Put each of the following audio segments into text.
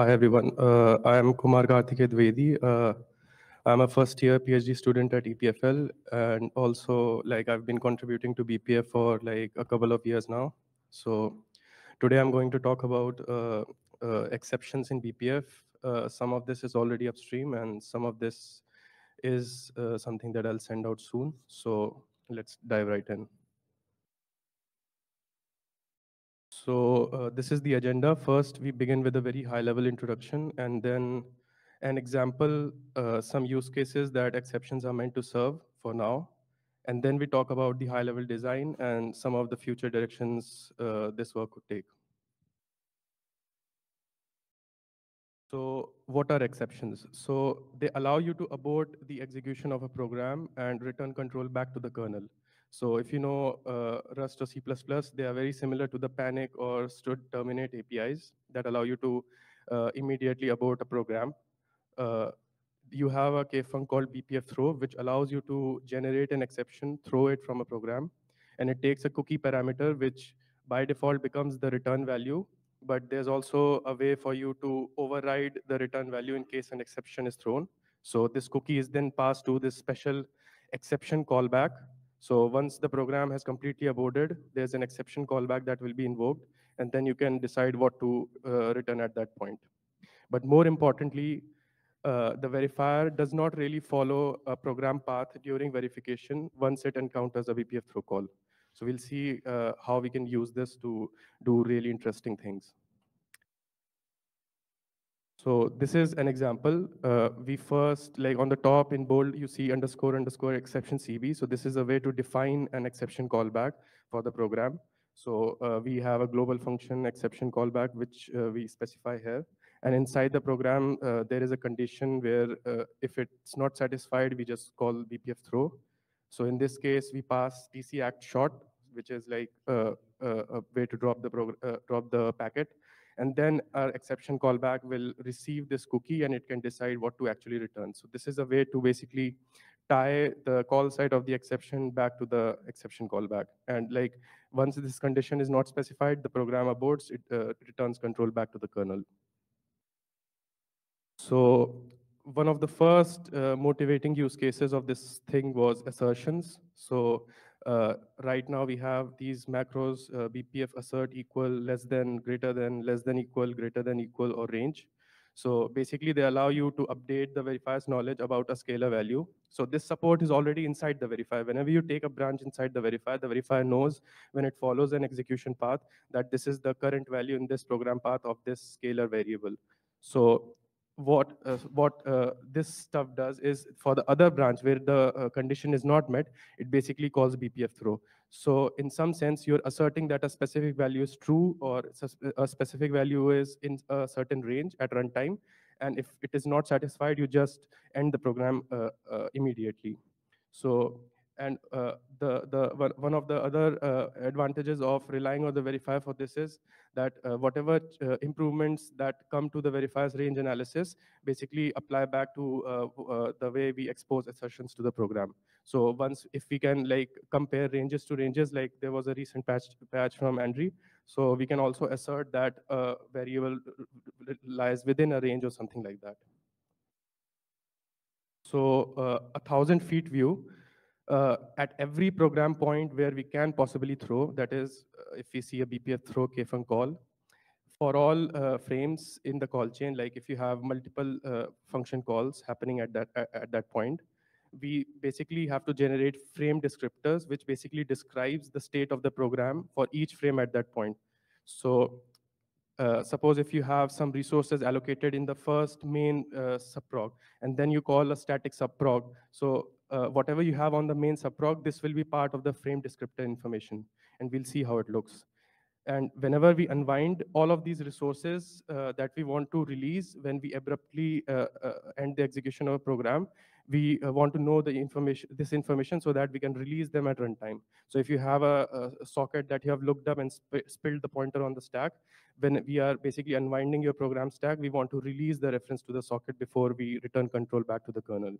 Hi, everyone. Uh, I am Kumar Kartikeya Dwivedi. Uh, I'm a first year PhD student at EPFL, and also like I've been contributing to BPF for like a couple of years now. So today I'm going to talk about uh, uh exceptions in BPF. Uh, some of this is already upstream, and some of this is uh, something that I'll send out soon. So let's dive right in. So uh, this is the agenda. First, we begin with a very high-level introduction, and then an example, uh, some use cases that exceptions are meant to serve for now. And then we talk about the high-level design and some of the future directions uh, this work could take. So what are exceptions? So they allow you to abort the execution of a program and return control back to the kernel. So if you know uh, Rust or C++, they are very similar to the panic or std terminate APIs that allow you to uh, immediately abort a program. Uh, you have a kfunc called bpf throw, which allows you to generate an exception, throw it from a program, and it takes a cookie parameter, which by default becomes the return value. But there's also a way for you to override the return value in case an exception is thrown. So this cookie is then passed to this special exception callback, so once the program has completely aborted, there's an exception callback that will be invoked, and then you can decide what to uh, return at that point. But more importantly, uh, the verifier does not really follow a program path during verification once it encounters a BPF throw call. So we'll see uh, how we can use this to do really interesting things. So this is an example. Uh, we first, like on the top in bold, you see underscore underscore exception CB. So this is a way to define an exception callback for the program. So uh, we have a global function exception callback, which uh, we specify here. And inside the program, uh, there is a condition where uh, if it's not satisfied, we just call BPF throw. So in this case, we pass TC act shot, which is like uh, a way to drop the, program drop the packet. And then our exception callback will receive this cookie and it can decide what to actually return. So this is a way to basically tie the call side of the exception back to the exception callback. And like once this condition is not specified, the program aborts, it uh, returns control back to the kernel. So one of the first uh, motivating use cases of this thing was assertions. So uh, right now we have these macros, uh, BPF assert equal, less than, greater than, less than equal, greater than equal, or range. So basically they allow you to update the verifier's knowledge about a scalar value. So this support is already inside the verifier. Whenever you take a branch inside the verifier, the verifier knows when it follows an execution path that this is the current value in this program path of this scalar variable. So what uh, what uh, this stuff does is for the other branch where the uh, condition is not met, it basically calls BPF throw. So in some sense, you're asserting that a specific value is true or a specific value is in a certain range at runtime. And if it is not satisfied, you just end the program uh, uh, immediately. So and uh, the, the, one of the other uh, advantages of relying on the verifier for this is that uh, whatever uh, improvements that come to the verifier's range analysis basically apply back to uh, uh, the way we expose assertions to the program. So once, if we can like compare ranges to ranges, like there was a recent patch, patch from Andre, so we can also assert that a variable lies within a range or something like that. So a thousand feet view, uh, at every program point where we can possibly throw, that is, uh, if we see a BPF throw kfunc call, for all uh, frames in the call chain, like if you have multiple uh, function calls happening at that, at, at that point, we basically have to generate frame descriptors, which basically describes the state of the program for each frame at that point. So uh, suppose if you have some resources allocated in the first main uh, subprog, and then you call a static subprog. So uh, whatever you have on the main subprog, this will be part of the frame descriptor information, and we'll see how it looks. And whenever we unwind all of these resources uh, that we want to release when we abruptly uh, uh, end the execution of a program, we uh, want to know the information, this information so that we can release them at runtime. So if you have a, a socket that you have looked up and sp spilled the pointer on the stack, when we are basically unwinding your program stack, we want to release the reference to the socket before we return control back to the kernel.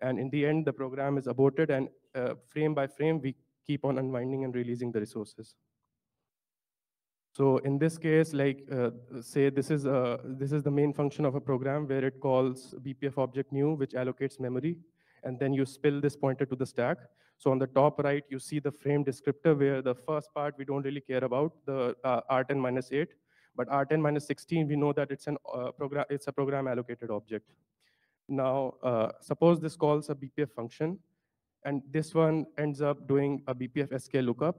And in the end, the program is aborted, and uh, frame by frame, we keep on unwinding and releasing the resources. So in this case, like uh, say this is a, this is the main function of a program where it calls BPF object new, which allocates memory, and then you spill this pointer to the stack. So on the top right, you see the frame descriptor where the first part we don't really care about, the uh, R10 minus 8, but R10 minus 16, we know that it's an uh, program, it's a program allocated object. Now, uh, suppose this calls a BPF function, and this one ends up doing a BPF SK lookup,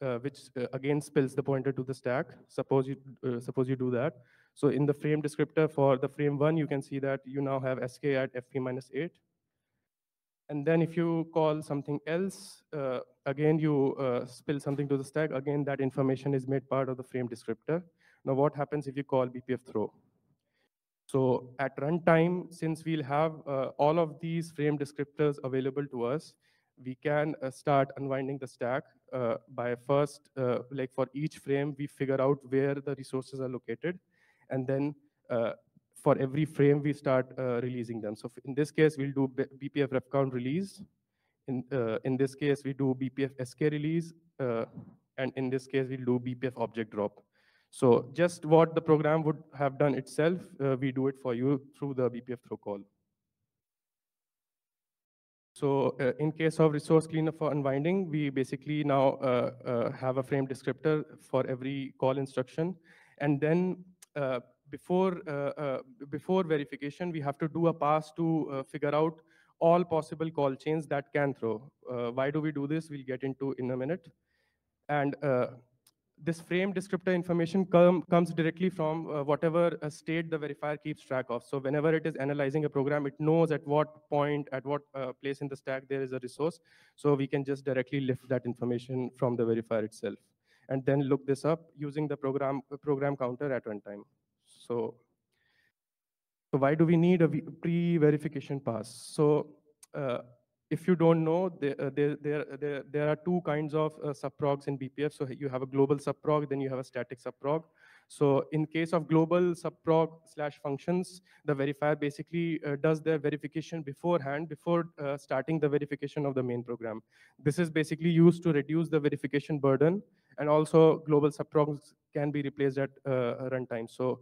uh, which uh, again spills the pointer to the stack. Suppose you, uh, suppose you do that. So in the frame descriptor for the frame one, you can see that you now have sk at fp minus 8. And then if you call something else, uh, again, you uh, spill something to the stack. Again, that information is made part of the frame descriptor. Now what happens if you call BPF throw? So at runtime, since we'll have uh, all of these frame descriptors available to us, we can uh, start unwinding the stack uh, by first, uh, like for each frame, we figure out where the resources are located. And then uh, for every frame, we start uh, releasing them. So in this case, we'll do BPF ref count release. In, in this case, we do BPF SK release. and in this case, we'll do BPF object drop. So just what the program would have done itself, uh, we do it for you through the BPF throw call. So uh, in case of resource cleanup for unwinding, we basically now uh, uh have a frame descriptor for every call instruction. And then uh, before, uh, before verification, we have to do a pass to figure out all possible call chains that can throw. why do we do this? We'll get into in a minute. And this frame descriptor information com comes directly from uh, whatever uh, state the verifier keeps track of. So whenever it is analyzing a program, it knows at what point, at what uh, place in the stack there is a resource. So we can just directly lift that information from the verifier itself. And then look this up using the program, uh, program counter at runtime. So, so why do we need a pre-verification pass? So uh, if you don't know, there, uh, there, there, there, are two kinds of uh, subprogs in BPF. So you have a global subprog, then you have a static subprog. So in case of global subprog slash functions, the verifier basically uh, does their verification beforehand, before uh, starting the verification of the main program. This is basically used to reduce the verification burden, and also global subprogs can be replaced at uh, runtime. So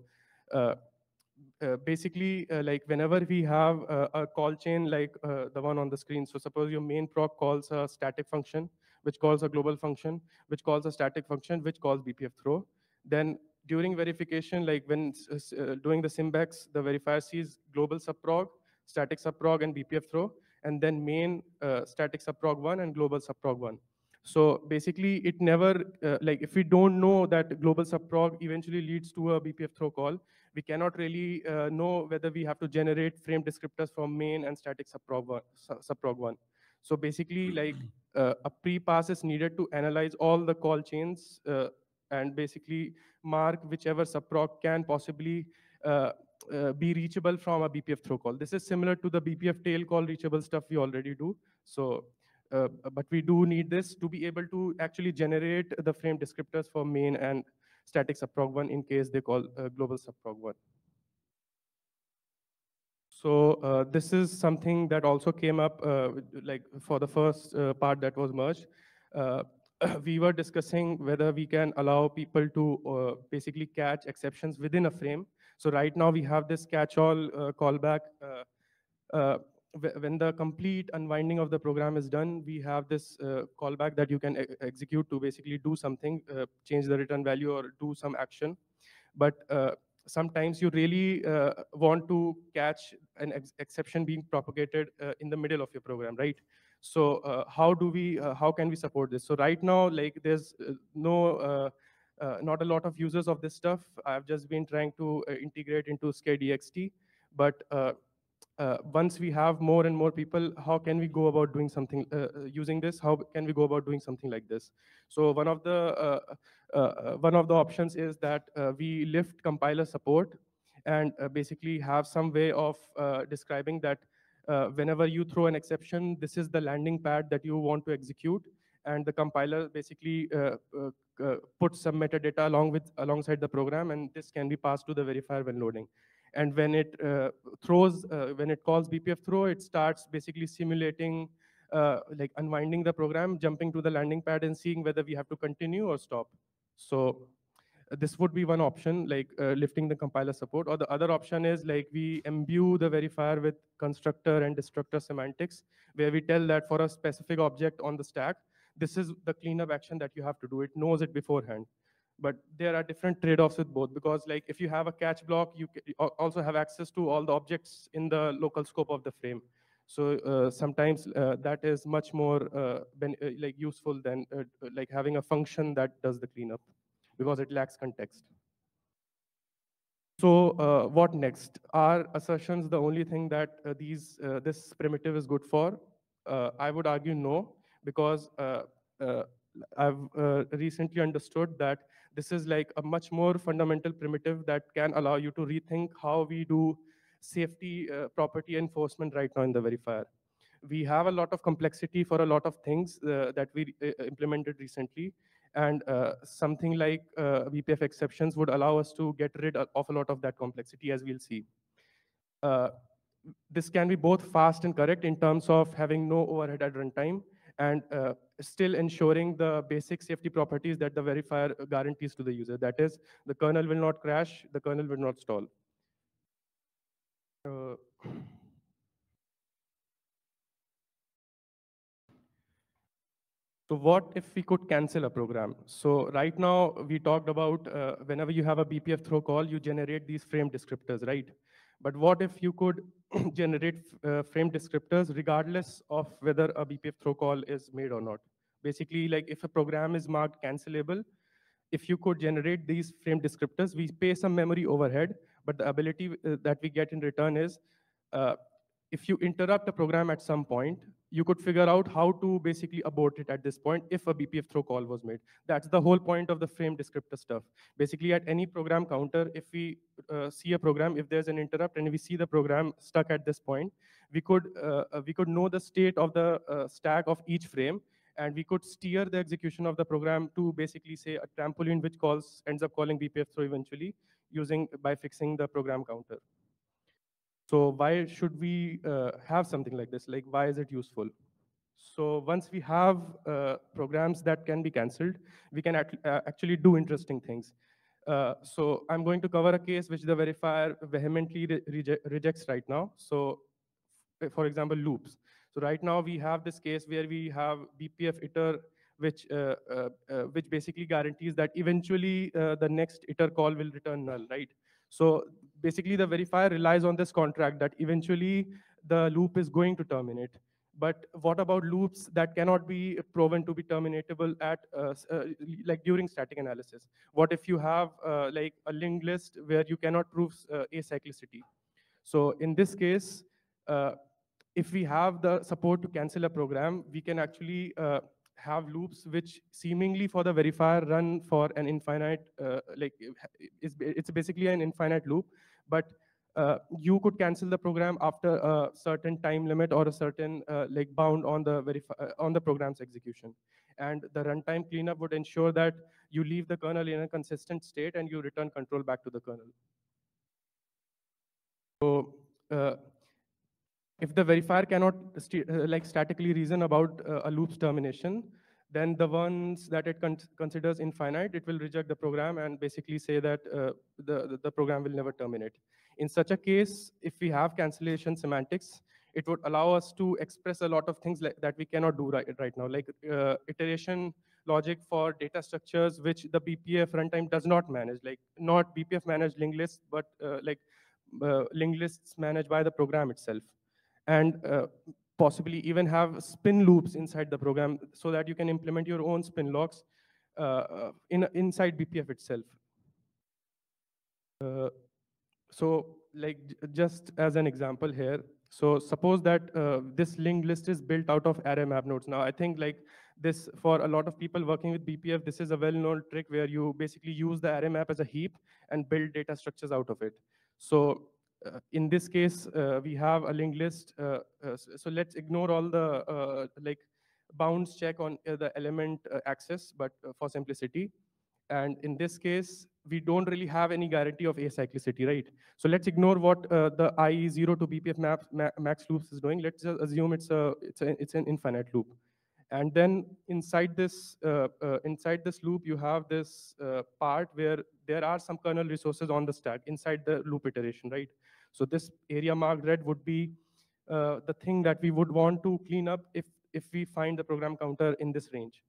uh, uh, basically uh, like whenever we have uh, a call chain like uh, the one on the screen, so suppose your main prog calls a static function, which calls a global function, which calls a static function, which calls BPF throw. Then during verification, like when uh, doing the SymBex, the verifier sees global subprog, static subprog, and BPF throw, and then main static subprog one and global subprog one. So basically, it never, uh, like if we don't know that global subprog eventually leads to a BPF throw call, we cannot really uh, know whether we have to generate frame descriptors from main and static subprog one. Subprog one. So basically, like uh, a pre-pass is needed to analyze all the call chains uh, and basically mark whichever subprog can possibly uh, uh, be reachable from a BPF throw call. This is similar to the BPF tail call reachable stuff we already do. So uh, but we do need this to be able to actually generate the frame descriptors for main and static subprog1 in case they call uh, global subprog1. So uh, this is something that also came up uh, like for the first uh, part that was merged. Uh, we were discussing whether we can allow people to basically catch exceptions within a frame. So right now we have this catch-all callback when the complete unwinding of the program is done, we have this uh, callback that you can e execute to basically do something, uh, change the return value or do some action. But uh, sometimes you really uh, want to catch an ex exception being propagated uh, in the middle of your program, right? So uh, how do we, how can we support this? So right now, like there's no, not a lot of users of this stuff. I've just been trying to integrate into sched_ext, but uh, once we have more and more people, how can we go about doing something uh, uh, using this? How can we go about doing something like this? So one of the uh, uh, uh one of the options is that we lift compiler support and basically have some way of describing that whenever you throw an exception, this is the landing pad that you want to execute, and the compiler basically puts some metadata along with alongside the program, and this can be passed to the verifier when loading. And when it uh, throws, uh, when it calls BPF throw, it starts basically simulating, uh, like unwinding the program, jumping to the landing pad and seeing whether we have to continue or stop. So this would be one option, like uh, lifting the compiler support. Or the other option is like we imbue the verifier with constructor and destructor semantics, where we tell that for a specific object on the stack, this is the cleanup action that you have to do. It knows it beforehand. But there are different trade-offs with both because like if you have a catch block, you also have access to all the objects in the local scope of the frame. So uh, sometimes uh, that is much more uh, uh like useful than uh, like having a function that does the cleanup because it lacks context. So uh, what next? Are assertions the only thing that uh, these uh, this primitive is good for? Uh, I would argue no, because uh, uh, I've recently understood that this is like a much more fundamental primitive that can allow you to rethink how we do safety property enforcement right now in the verifier we have a lot of complexity for a lot of things uh, that we uh, implemented recently. And uh, something like uh, BPF exceptions would allow us to get rid of a lot of that complexity, as we'll see. Uh, this can be both fast and correct in terms of having no overhead at runtime and uh, still ensuring the basic safety properties that the verifier guarantees to the user. That is, the kernel will not crash, the kernel will not stall. Uh, So what if we could cancel a program? So right now we talked about uh, whenever you have a BPF throw call, you generate these frame descriptors, right? But what if you could generate uh, frame descriptors regardless of whether a BPF throw call is made or not? Basically, like if a program is marked cancelable, if you could generate these frame descriptors, we pay some memory overhead, but the ability uh, that we get in return is uh, if you interrupt a program at some point, you could figure out how to basically abort it at this point if a BPF throw call was made. That's the whole point of the frame descriptor stuff. Basically, at any program counter, if we uh, see a program, if there's an interrupt and we see the program stuck at this point, we could uh, uh we could know the state of the uh, stack of each frame, and we could steer the execution of the program to basically say a trampoline which calls ends up calling BPF throw eventually using by fixing the program counter. So why should we uh, have something like this? Like, why is it useful? So once we have uh, programs that can be canceled, we can uh, actually do interesting things. Uh, so I'm going to cover a case which the verifier vehemently re rejects right now. So for example, loops. So right now we have this case where we have BPF iter, which, uh, uh, which basically guarantees that eventually the next iter call will return null, right? So basically the verifier relies on this contract that eventually the loop is going to terminate. But what about loops that cannot be proven to be terminatable at uh, uh, like during static analysis? What if you have uh, like a linked list where you cannot prove uh, acyclicity? So in this case, uh, if we have the support to cancel a program, we can actually uh, have loops which seemingly for the verifier run for an infinite, like it's, it's basically an infinite loop, but uh, you could cancel the program after a certain time limit or a certain uh, like bound on the uh, on the program's execution. And the runtime cleanup would ensure that you leave the kernel in a consistent state and you return control back to the kernel. So uh, if the verifier cannot st uh, like statically reason about uh, a loop's termination, then the ones that it con considers infinite, it will reject the program and basically say that uh, the, the program will never terminate. In such a case, if we have cancellation semantics, it would allow us to express a lot of things like, that we cannot do right, right now, like uh, iteration logic for data structures, which the BPF runtime does not manage, like not BPF managed linked lists, but uh, like uh, linked lists managed by the program itself and uh, possibly even have spin loops inside the program so that you can implement your own spin locks uh, uh in, inside BPF itself. Uh, so like just as an example here, so suppose that uh, this linked list is built out of array map nodes. Now I think like this for a lot of people working with BPF, this is a well-known trick where you basically use the array map as a heap and build data structures out of it. So in this case, uh, we have a linked list. Uh, so let's ignore all the like bounds check on the element access, but for simplicity. And in this case, we don't really have any guarantee of acyclicity, right? So let's ignore what uh, the IE0 to BPF map, ma max loops is doing. Let's just assume it's a it's a, it's an infinite loop. And then inside this, uh, uh, inside this loop, you have this uh, part where there are some kernel resources on the stack inside the loop iteration, right? So this area marked red would be uh, the thing that we would want to clean up if, if we find the program counter in this range.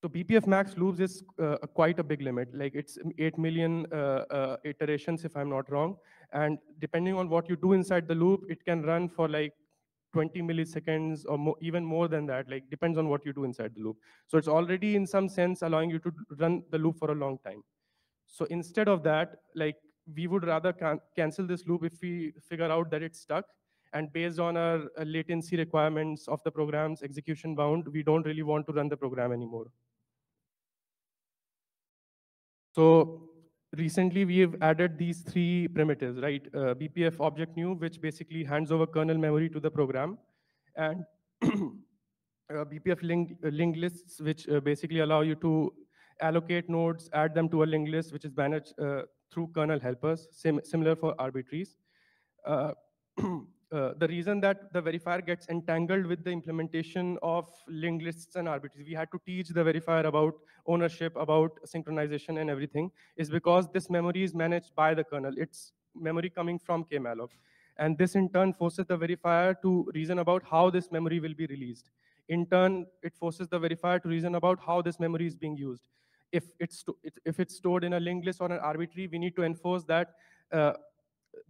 So BPF max loops is uh, quite a big limit. Like it's 8 million uh, iterations, if I'm not wrong. And depending on what you do inside the loop, it can run for like 20 milliseconds or even more than that. Like depends on what you do inside the loop. So it's already in some sense allowing you to run the loop for a long time. So instead of that, like we would rather can cancel this loop if we figure out that it's stuck. And based on our uh, latency requirements of the program's execution bound, we don't really want to run the program anymore. So recently we have added these three primitives, right? Uh, BPF object new, which basically hands over kernel memory to the program, and uh, BPF link, uh, linked lists, which uh, basically allow you to allocate nodes, add them to a linked list, which is managed uh, through kernel helpers, sim similar for rbtrees. Uh, the reason that the verifier gets entangled with the implementation of linked lists and rbtrees, we had to teach the verifier about ownership, about synchronization and everything, is because this memory is managed by the kernel. It's memory coming from kmalloc. And this in turn forces the verifier to reason about how this memory will be released. In turn, it forces the verifier to reason about how this memory is being used. If it's, if it's stored in a linked list or an rbtree, we need to enforce that uh,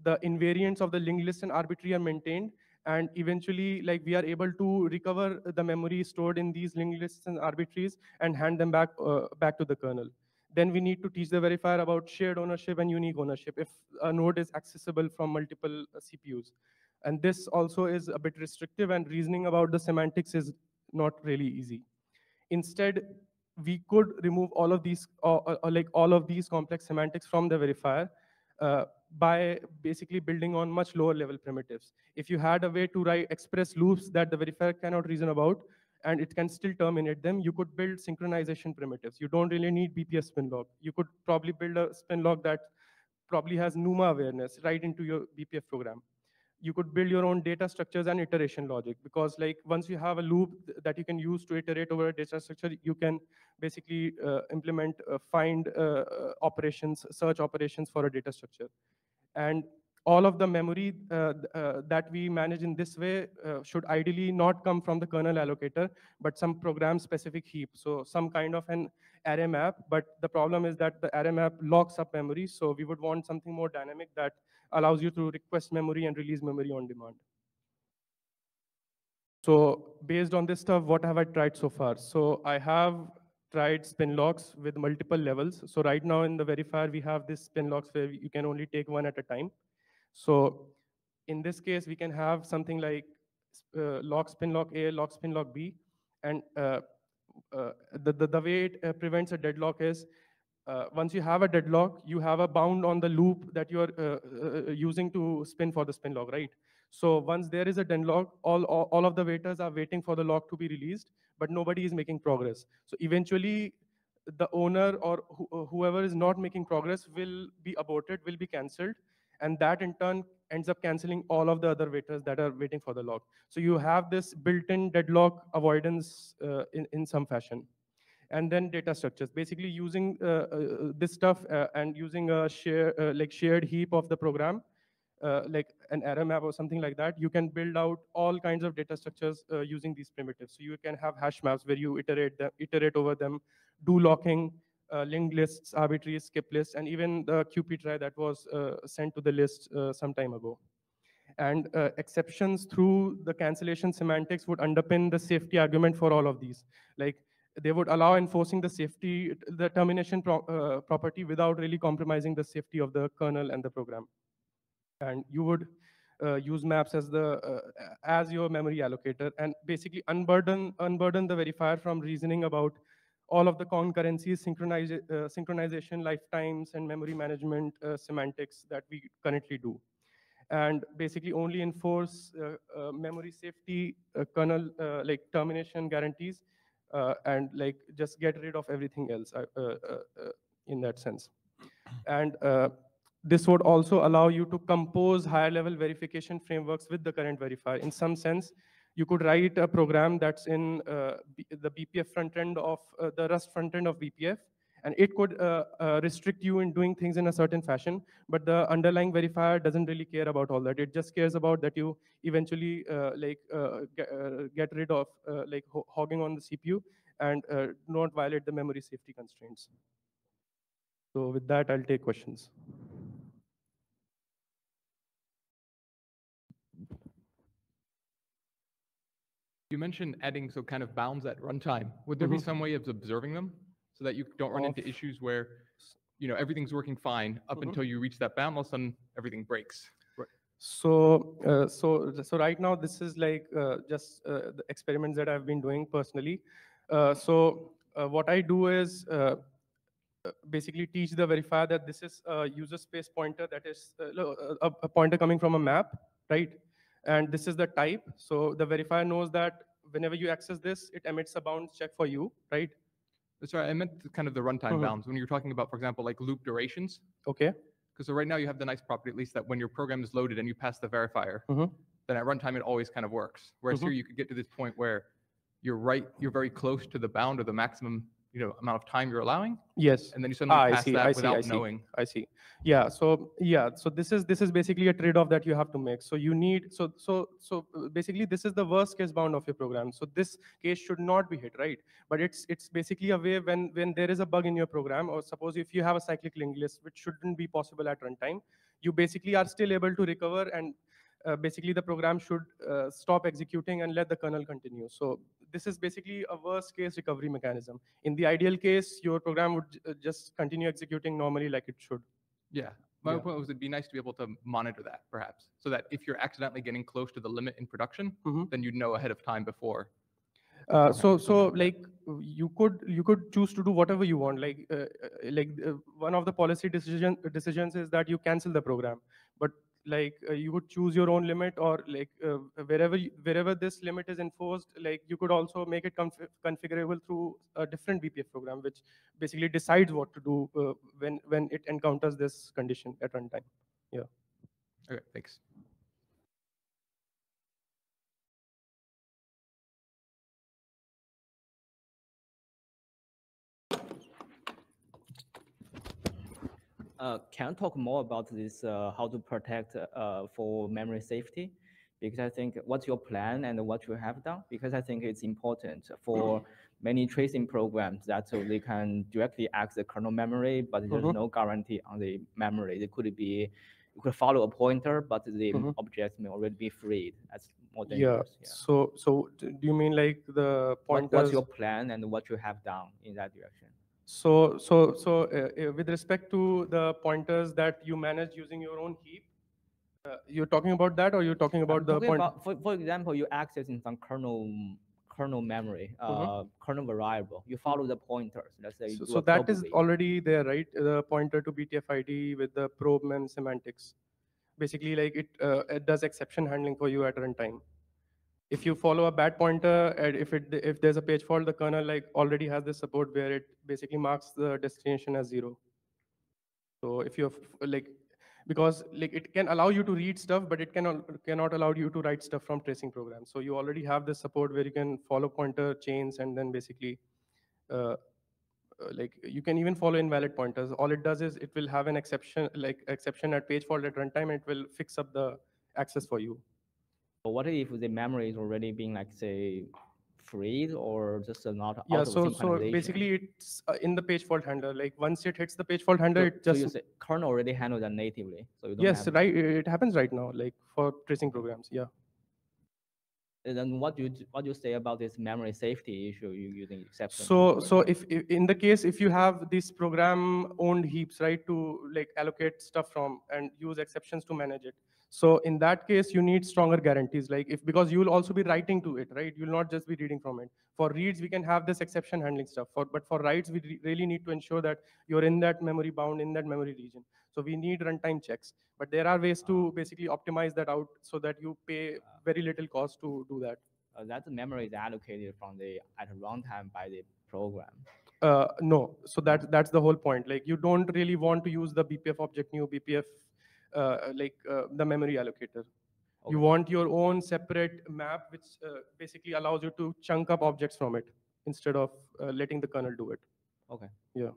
the invariants of the linked list and rbtree are maintained and eventually like we are able to recover the memory stored in these linked lists and rbtrees and hand them back uh, back to the kernel. Then we need to teach the verifier about shared ownership and unique ownership if a node is accessible from multiple uh, cpus and this also is a bit restrictive and reasoning about the semantics is not really easy. Instead we could remove all of these or, or uh, like all of these complex semantics from the verifier uh, by basically building on much lower level primitives. If you had a way to write express loops that the verifier cannot reason about, and it can still terminate them, you could build synchronization primitives. You don't really need BPF spin lock. You could probably build a spin lock that probably has NUMA awareness right into your BPF program. You could build your own data structures and iteration logic because like once you have a loop that you can use to iterate over a data structure, you can basically uh, implement uh, find uh, uh operations, search operations for a data structure. And all of the memory uh, uh, that we manage in this way should ideally not come from the kernel allocator, but some program specific heap. So some kind of an array map, but the problem is that the array map locks up memory. So we would want something more dynamic that allows you to request memory and release memory on demand. So based on this stuff, what have I tried so far? So I have tried spin locks with multiple levels. So right now in the verifier, we have this spin locks where you can only take one at a time. So in this case, we can have something like uh, lock spin lock A, lock spin lock B. And uh, the, the, the, way it uh, prevents a deadlock is uh, once you have a deadlock, you have a bound on the loop that you're uh, using to spin for the spin lock, right? So once there is a deadlock, all, all, all of the waiters are waiting for the lock to be released but nobody is making progress. So eventually, the owner or wh whoever is not making progress will be aborted, will be cancelled, and that in turn ends up canceling all of the other waiters that are waiting for the lock. So you have this built-in deadlock avoidance uh, in, in some fashion. And then data structures, basically using uh, uh, this stuff uh, and using a share, uh, like shared heap of the program uh, like an array map or something like that, you can build out all kinds of data structures using these primitives. So you can have hash maps where you iterate them, iterate over them, do locking, linked lists, rbtree skip lists, and even the QP-trie that was uh, sent to the list uh, some time ago. And uh, exceptions through the cancellation semantics would underpin the safety argument for all of these. Like they would allow enforcing the safety, the termination pro property without really compromising the safety of the kernel and the program and you would uh, use maps as the uh, as your memory allocator and basically unburden unburden the verifier from reasoning about all of the concurrencies, uh, synchronization, lifetimes, and memory management uh, semantics that we currently do. And basically only enforce uh, uh, memory safety, kernel like termination guarantees, and like just get rid of everything else in that sense. And this would also allow you to compose higher level verification frameworks with the current verifier. In some sense, you could write a program that's in uh, the BPF front end of uh, the Rust front end of BPF, and it could uh, restrict you in doing things in a certain fashion. But the underlying verifier doesn't really care about all that. It just cares about that you eventually like get, get, rid of like ho hogging on the CPU and not violate the memory safety constraints. So with that, I'll take questions. You mentioned adding so kind of bounds at runtime. Would there mm -hmm. be mm-hmm. some way of observing them so that you don't run into issues where you know everything's working fine up mm -hmm. until you reach that bound, all of a sudden everything breaks? Right. So, uh, so, so right now this is like uh, just uh, the experiments that I've been doing personally. Uh, so uh, what I do is uh, basically teach the verifier that this is a user space pointer that is a, a pointer coming from a map, right? And this is the type. So the verifier knows that whenever you access this, it emits a bounds check for you, right? Sorry, I meant kind of the runtime mm -hmm. bounds. When you're talking about, for example, like loop durations. Okay. Because so right now you have the nice property, at least that when your program is loaded and you pass the verifier, mm -hmm. then at runtime it always kind of works. Whereas mm -hmm. here you could get to this point where you're right, you're very close to the bound or the maximum you know amount of time you're allowing? Yes. And then you suddenly ah, pass see, that I without see, I knowing. I see. Yeah so yeah so this is this is basically a trade-off that you have to make. So you need so so so basically this is the worst case bound of your program. So this case should not be hit right? But it's it's basically a way when when there is a bug in your program or suppose if you have a cyclic linked list which shouldn't be possible at runtime you basically are still able to recover and uh, basically the program should uh, stop executing and let the kernel continue. So this is basically a worst case recovery mechanism. In the ideal case, your program would uh, just continue executing normally like it should. Yeah. My yeah. point was it'd be nice to be able to monitor that perhaps so that if you're accidentally getting close to the limit in production, mm -hmm. then you'd know ahead of time before. Uh, so so like you could you could choose to do whatever you want like uh, like uh, one of the policy decision decisions is that you cancel the program but like uh, you would choose your own limit or like uh, wherever you, wherever this limit is enforced like you could also make it conf configurable through a different bpf program which basically decides what to do uh, when when it encounters this condition at runtime. Yeah. Okay thanks Uh, can talk more about this, uh, how to protect uh, for memory safety? Because I think what's your plan and what you have done? Because I think it's important for many tracing programs that so they can directly access the kernel memory, but there's mm -hmm. no guarantee on the memory. It could be, you could follow a pointer, but the mm -hmm. objects may already be freed. That's more dangerous. Yeah. yeah. So, so do you mean like the pointers? What, what's your plan and what you have done in that direction? So, so, so uh, uh, with respect to the pointers that you manage using your own heap, uh, you're talking about that, or you're talking about I'm the point? About, for, for example, you're accessing some kernel kernel memory, uh, mm -hmm. kernel variable. You follow the pointers. Let's say. So, so that is already there, right? The pointer to BTFID with the probe and semantics. Basically, like it, uh, it does exception handling for you at runtime if you follow a bad pointer, and if it if there's a page fault, the kernel like already has this support where it basically marks the destination as zero. So if you have like because like it can allow you to read stuff, but it cannot cannot allow you to write stuff from tracing programs. So you already have this support where you can follow pointer chains and then basically uh, uh, like you can even follow invalid pointers. All it does is it will have an exception like exception at page fault at runtime. It will fix up the access for you. What if the memory is already being like say freed or just not yeah so so basically it's uh, in the page fault handler like once it hits the page fault handler so, it just so you say kernel already handles that natively so yes right it happens right now like for tracing programs yeah. And then what do you what do you say about this memory safety issue you using exception so so if, if in the case if you have this program owned heaps right to like allocate stuff from and use exceptions to manage it so in that case, you need stronger guarantees, like if because you will also be writing to it, right? You'll not just be reading from it. For reads, we can have this exception handling stuff. For but for writes, we re really need to ensure that you're in that memory bound in that memory region. So we need runtime checks. But there are ways to basically optimize that out so that you pay very little cost to do that. Uh, that memory is allocated from the at runtime by the program. Uh, no, so that that's the whole point. Like you don't really want to use the BPF object new BPF uh, like uh, the memory allocator. You want your own separate map, which uh, basically allows you to chunk up objects from it instead of uh, letting the kernel do it. Okay. Yeah.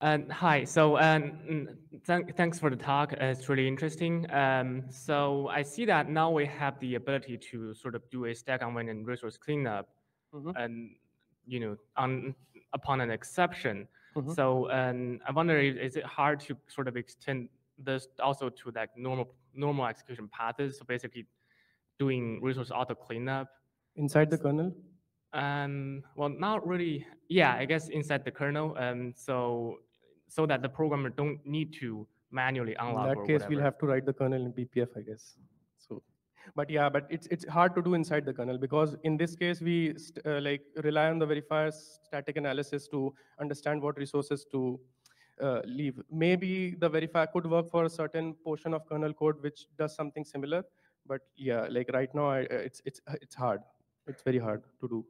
Um, hi, so um, mm, thank, thanks for the talk. Uh, it's really interesting. Um, so I see that now we have the ability to sort of do a stack unwinding resource cleanup, Mhm. and you know, on upon an exception. Mhm. So and I wonder, is, is it hard to sort of extend this also to like normal normal execution paths? So basically, doing resource auto cleanup. Inside the kernel? Um, well, not really. Yeah, I guess inside the kernel. Um, so so that the programmer don't need to manually unlock. In that case, whatever. we'll have to write the kernel in BPF, I guess. But yeah, but it's it's hard to do inside the kernel because in this case we uh, like rely on the verifier static analysis to understand what resources to uh, leave. Maybe the verifier could work for a certain portion of kernel code which does something similar, but yeah, like right now I, it's it's it's hard. It's very hard to do.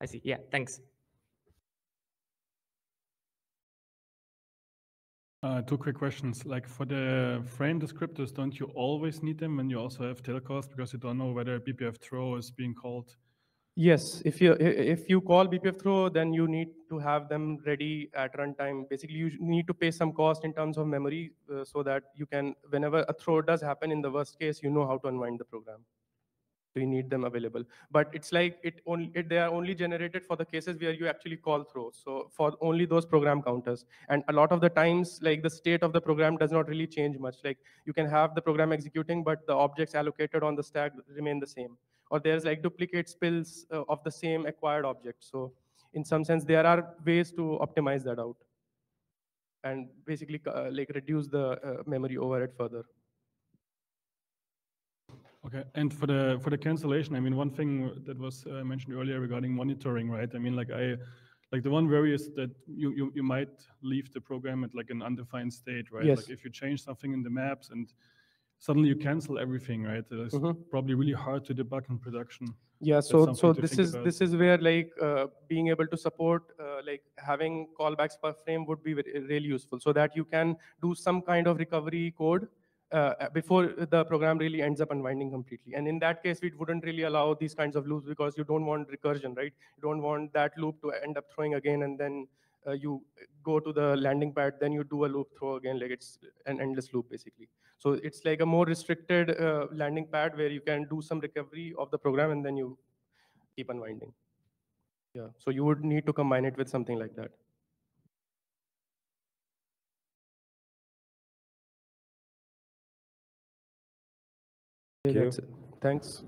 I see. Yeah, thanks. Uh, two quick questions. Like for the frame descriptors, don't you always need them when you also have calls because you don't know whether BPF throw is being called? Yes, if you if you call BPF throw, then you need to have them ready at runtime. Basically, you need to pay some cost in terms of memory uh, so that you can, whenever a throw does happen, in the worst case, you know how to unwind the program. You need them available. But it's like it only it, they are only generated for the cases where you actually call throw. So for only those program counters. And a lot of the times, like the state of the program does not really change much. Like you can have the program executing, but the objects allocated on the stack remain the same or there's like duplicate spills uh, of the same acquired object. So in some sense, there are ways to optimize that out and basically uh, like reduce the uh, memory overhead further. Okay, and for the for the cancellation, I mean, one thing that was uh, mentioned earlier regarding monitoring, right? I mean, like I, like the one worry is that you you you might leave the program at like an undefined state, right? Yes. Like if you change something in the maps and suddenly you cancel everything, right? It's Mhm. probably really hard to debug in production. Yeah, so so this is about. this is where like uh, being able to support uh, like having callbacks per frame would be really useful, so that you can do some kind of recovery code uh, before the program really ends up unwinding completely. And in that case, we wouldn't really allow these kinds of loops because you don't want recursion, right? You don't want that loop to end up throwing again, and then uh, you go to the landing pad, then you do a loop throw again, like it's an endless loop basically. So it's like a more restricted uh, landing pad where you can do some recovery of the program and then you keep unwinding. Yeah, so you would need to combine it with something like that. Thank you. That's it. Thanks.